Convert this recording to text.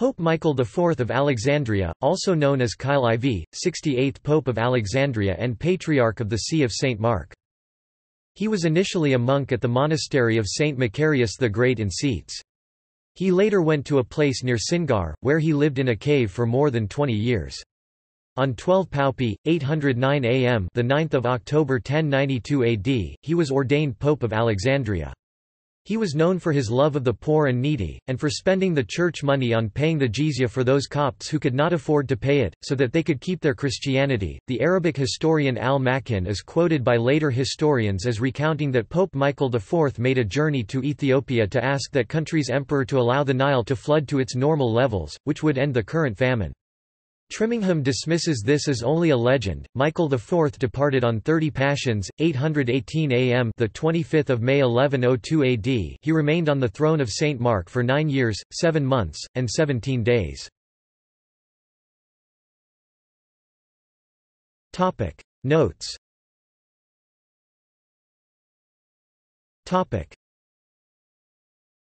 Pope Michael IV of Alexandria, also known as Khail IV, 68th Pope of Alexandria and Patriarch of the See of St. Mark. He was initially a monk at the monastery of St. Macarius the Great in Scetes. He later went to a place near Singar, where he lived in a cave for more than 20 years. On 12 Paopi, 809 AM the 9th of October 1092 AD, he was ordained Pope of Alexandria. He was known for his love of the poor and needy, and for spending the church money on paying the jizya for those Copts who could not afford to pay it, so that they could keep their Christianity. The Arabic historian al-Makin is quoted by later historians as recounting that Pope Michael IV made a journey to Ethiopia to ask that country's emperor to allow the Nile to flood to its normal levels, which would end the current famine. Trimmingham dismisses this as only a legend. Michael IV departed on 30 Pashons, 818 AM, the 25th of May 1102 AD. He remained on the throne of Saint Mark for 9 years, 7 months and 17 days. Topic Notes Topic